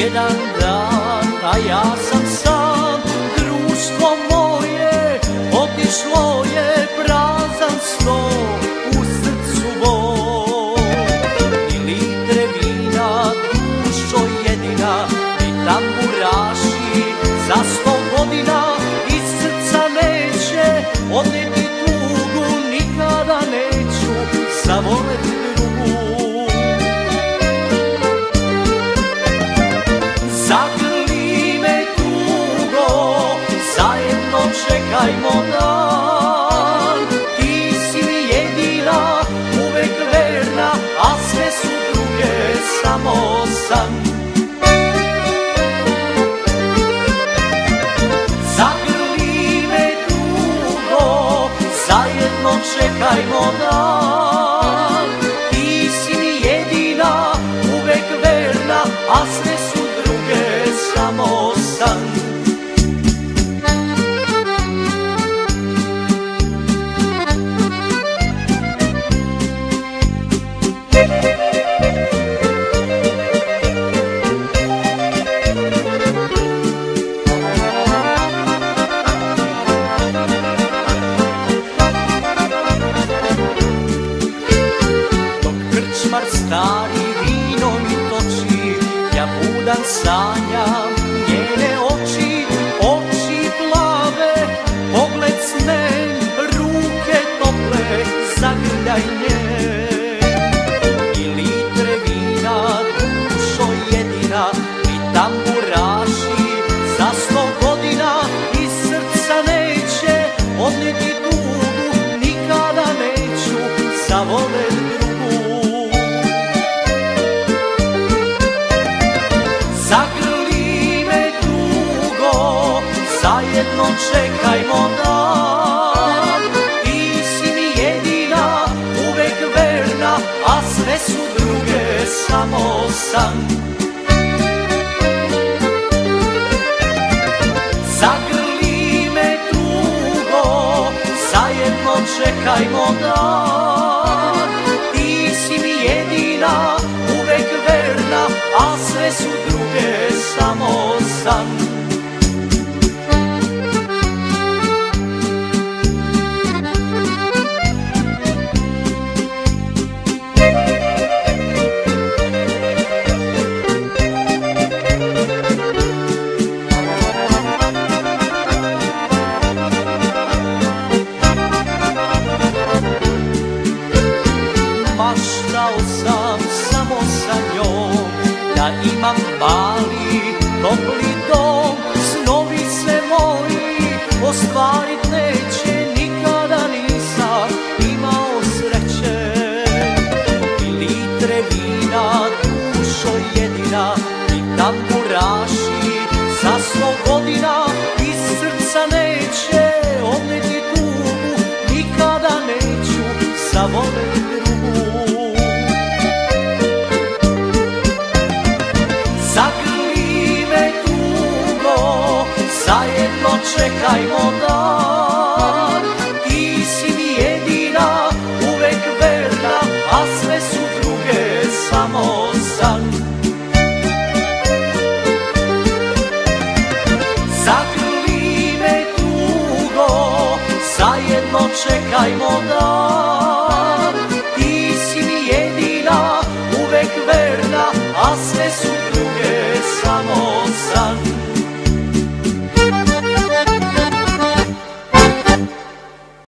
jedan dan, a ja sam sam, društvo moje, otišlo je prazan sto u srcu moj. I litre vina, dušo jedina, i tamburaši za sto godina, iz srca neće odneti tugu, nikada neću zavoleti drugu. Samo san Zagrli me tugo, zajedno čekajmo dan. Ti si mi jedina, uvek verna, a sve stari di non tocci, ja budan sai. Zagrli me tugo, zajedno čekajmo dan. Ti si mi jedina, uvek verna, a sve su druge samo san. Zagrli me tugo, zajedno čekajmo dan Da imam mali, topli dom Snovi se moji ostvarit neće Nikada nisam imao sreće. I litre vina, dušo jedina I tamburaši za sto godina Iz srca neće odneti tugu Nikada neću zavoleti čekajmo dan. Ti si mi jedina, uvek verna, a sve su druge samo san. Zagrli me tugo, zajedno čekajmo dan